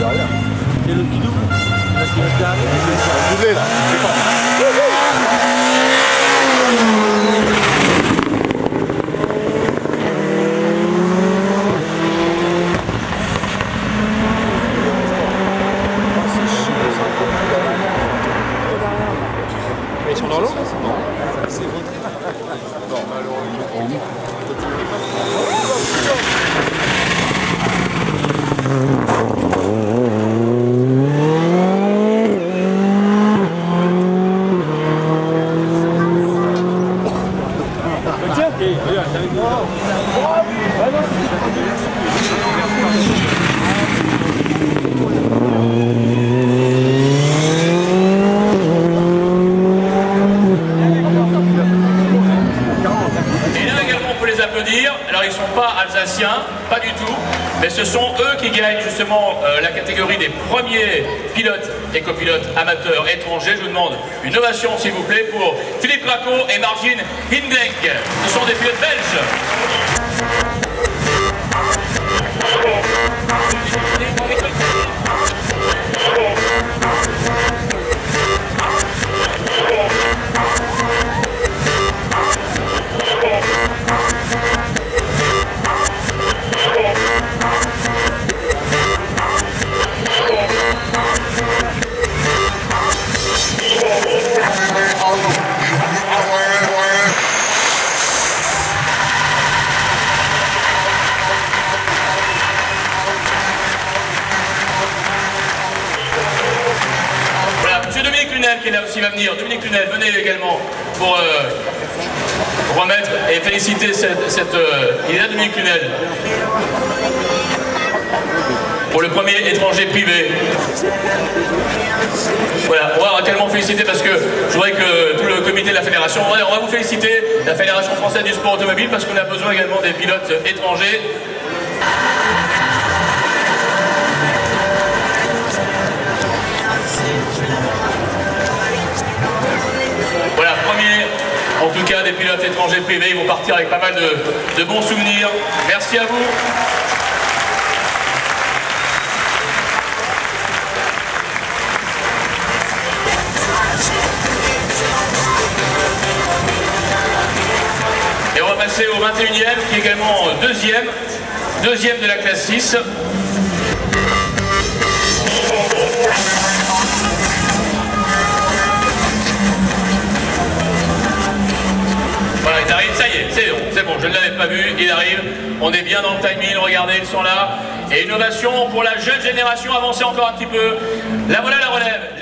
derrière. Et le guidou Là qui reste derrière. Je l'ai là, c'est pas. Mais ils sont dans l'eau? Tiens, et regarde, t'as avec Et là également, on peut les applaudir. Alors, ils ne sont pas alsaciens, pas du tout, mais ce sont eux qui gagnent justement euh, la catégorie des premiers pilotes et copilotes amateurs étrangers. Je vous demande une ovation, s'il vous plaît, pour Philippe Raco et Margin Hindenk. Ce sont des pilotes belges. Qui est là aussi va venir. Dominique Lunel, venez également pour euh, remettre et féliciter cette. euh, il est là Dominique Lunel. Pour le premier étranger privé. Voilà, on va tellement féliciter parce que je voudrais que tout le comité de la fédération, on va vous féliciter, la Fédération française du sport automobile, parce qu'on a besoin également des pilotes étrangers. En tout cas, des pilotes étrangers privés. Ils vont partir avec pas mal de, de bons souvenirs. Merci à vous. Et on va passer au 21e, qui est également deuxième, deuxième de la classe 6. Vu, il arrive, on est bien dans le timing, regardez, ils sont là. Et innovation pour la jeune génération, avancez encore un petit peu. La voilà la relève,